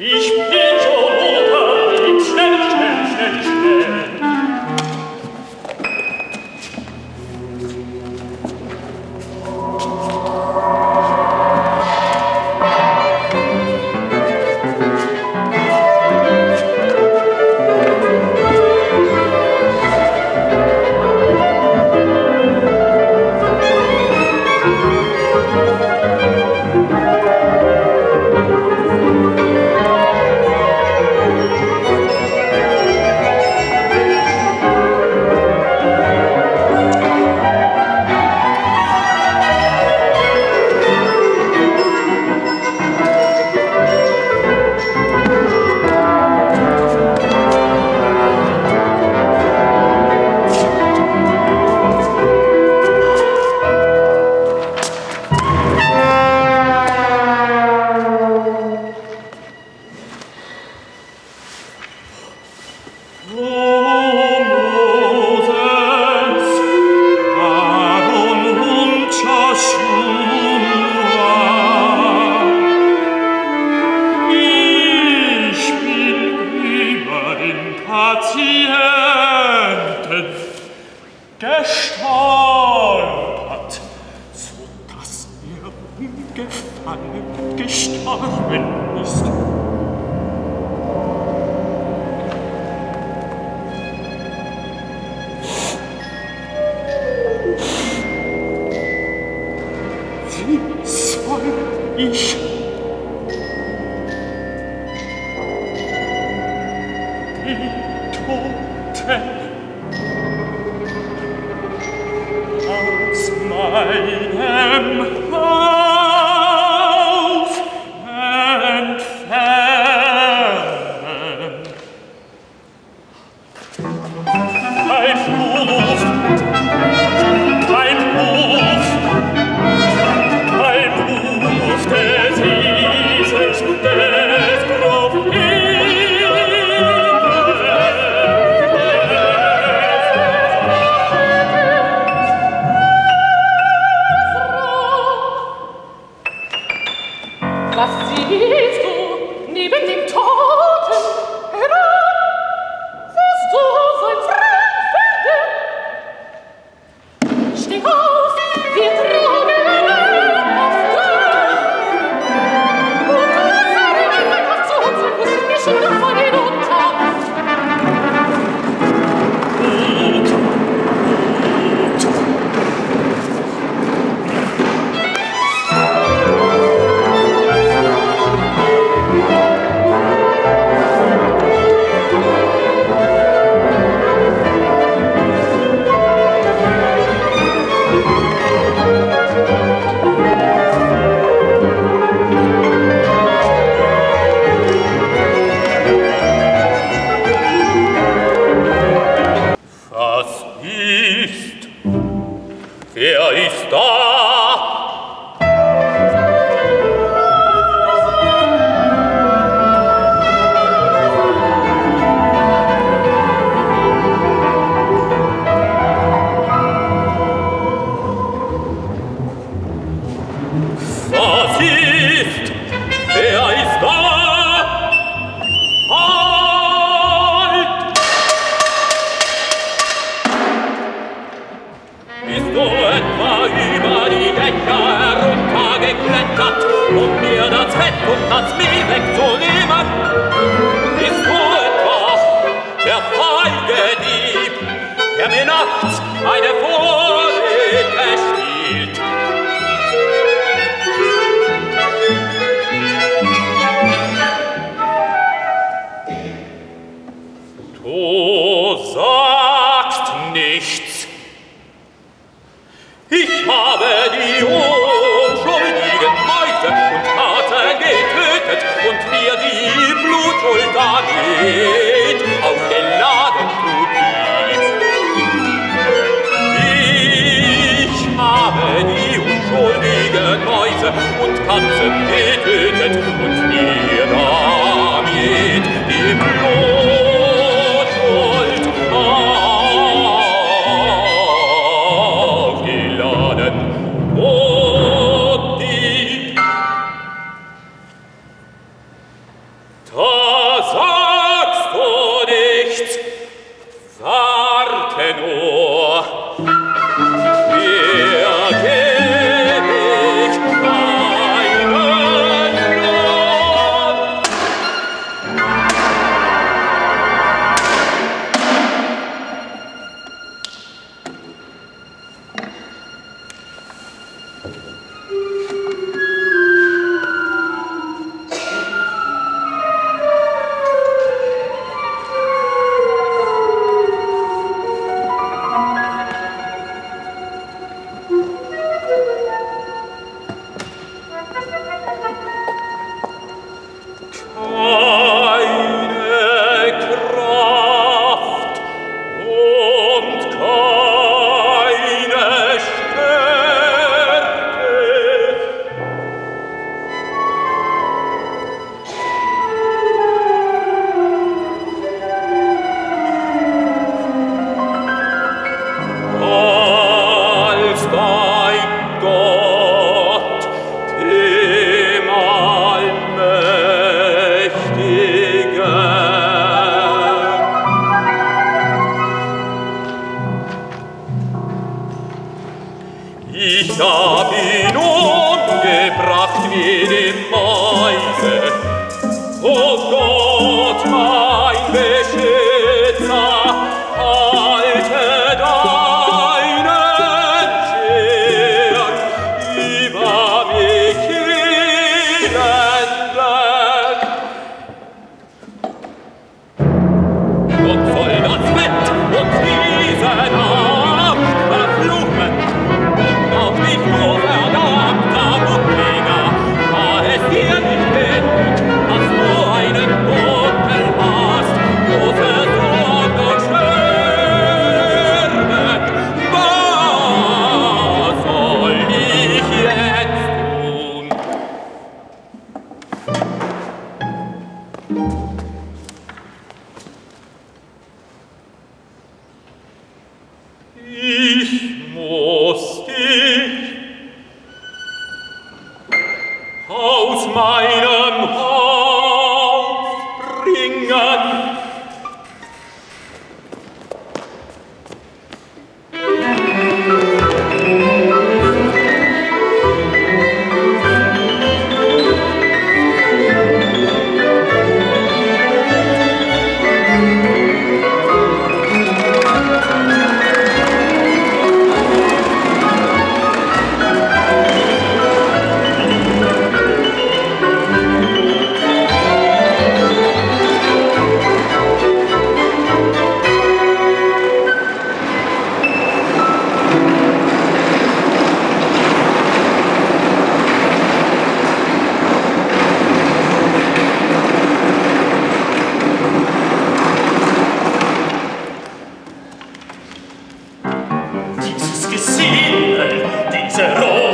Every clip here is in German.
Ich bin Ziel, eh, diese Ruhe,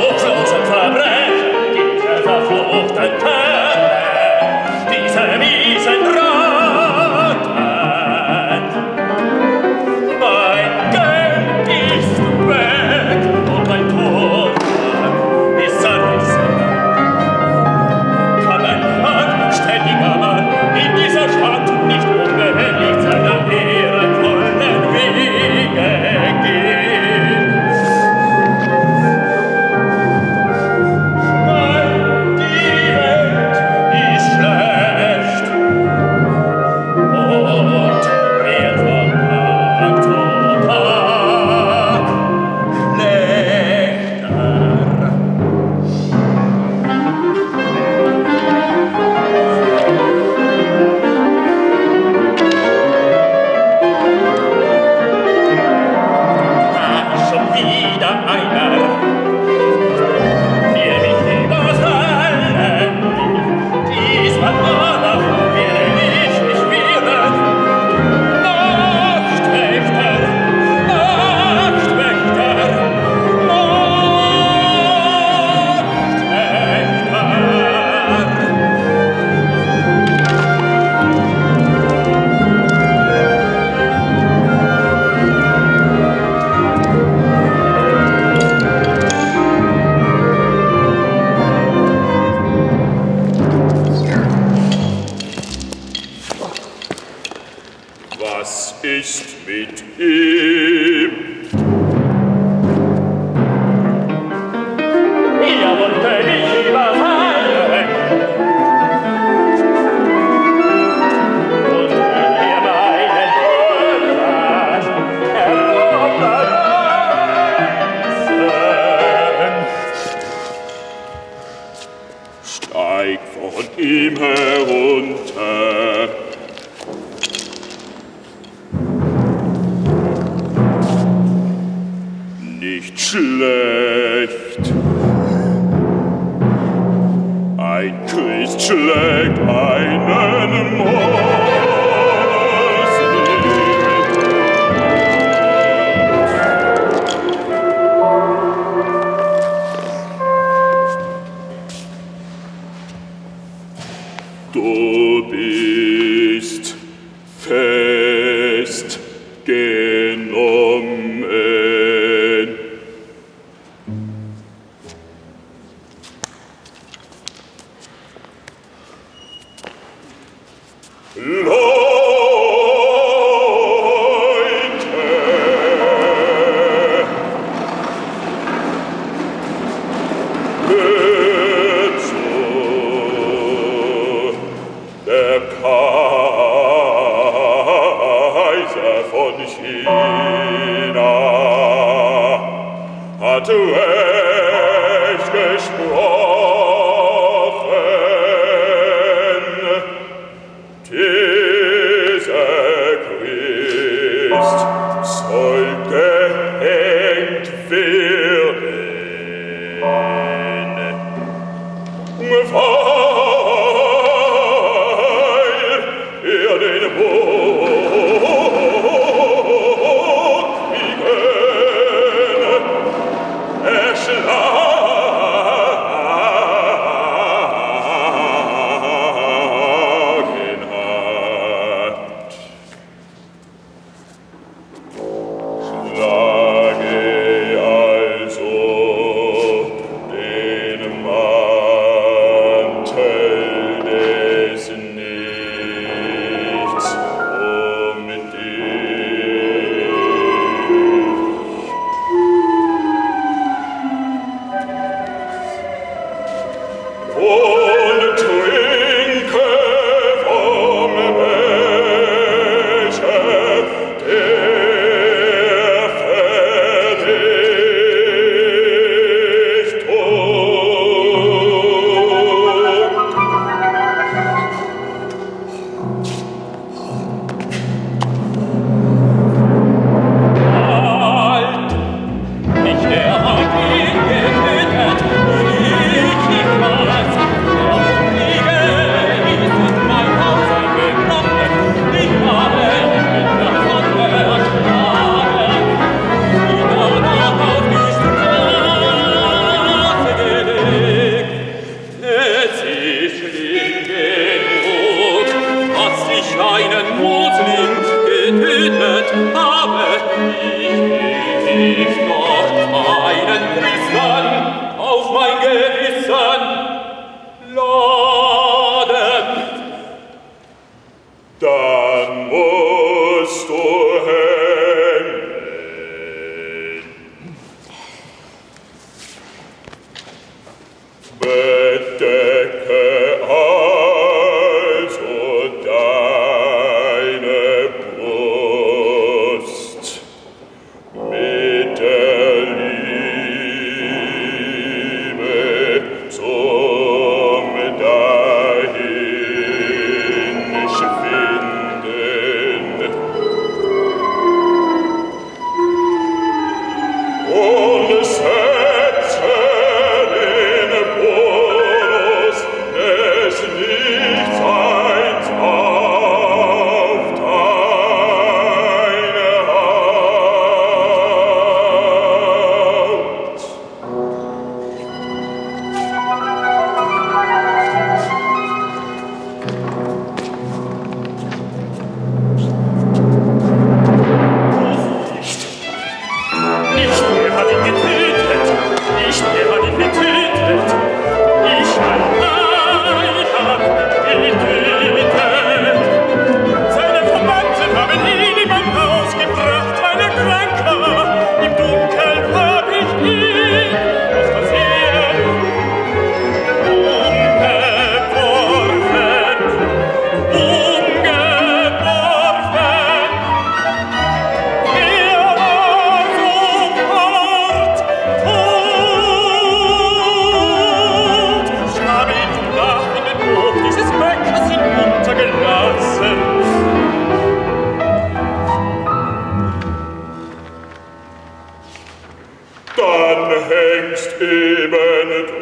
eben tu.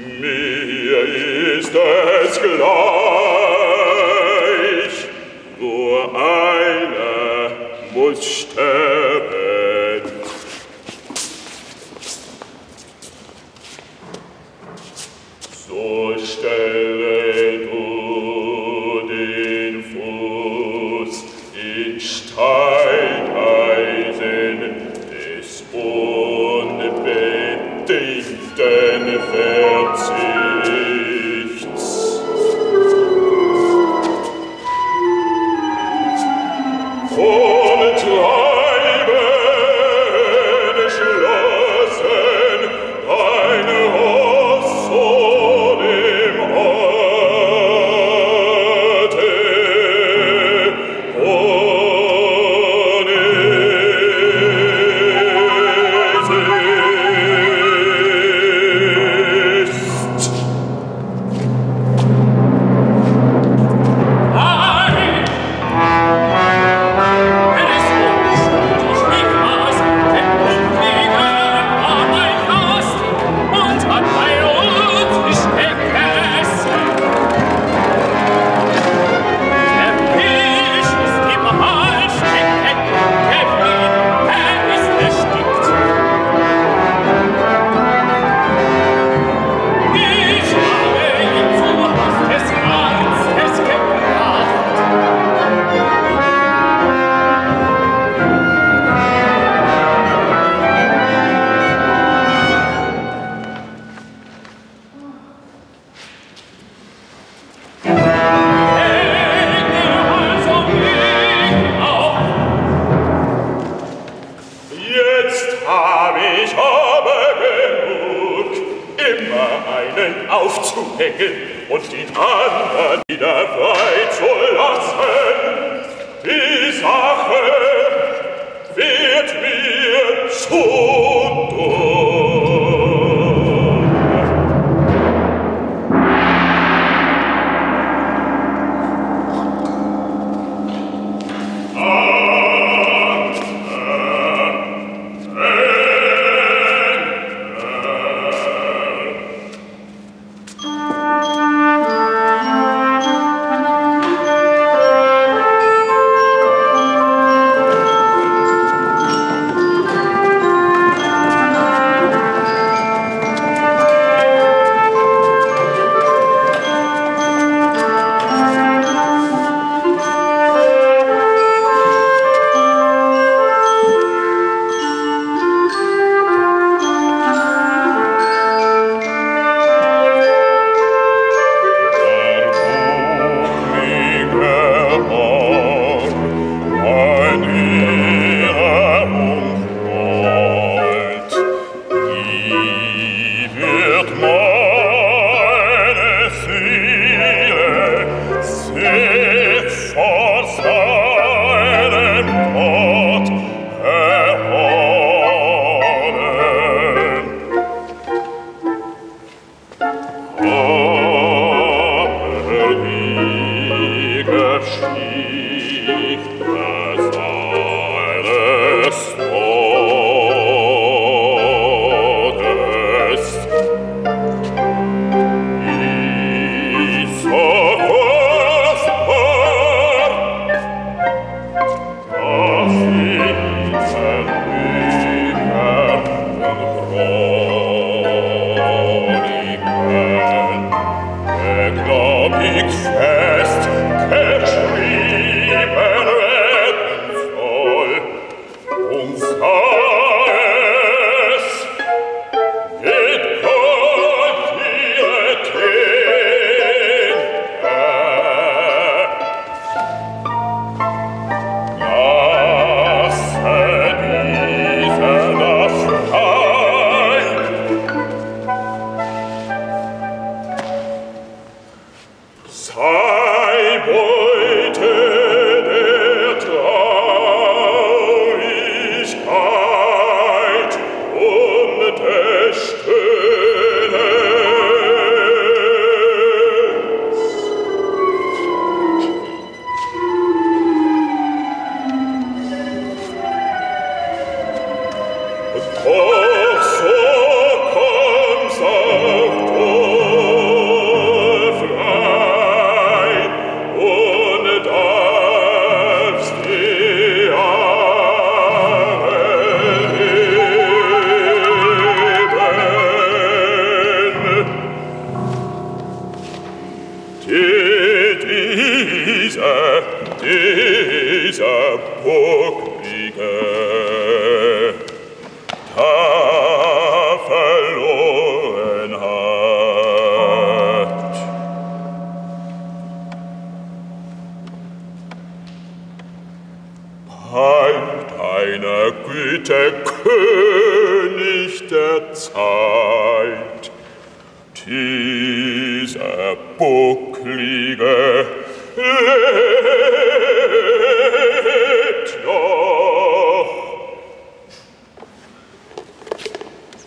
Mir ist es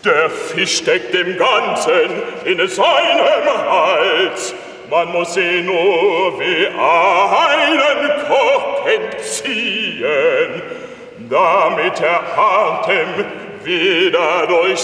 Der Fisch steckt im Ganzen in seinem Hals. Man muss ihn nur wie einen Koch entziehen, damit er Atem wieder durch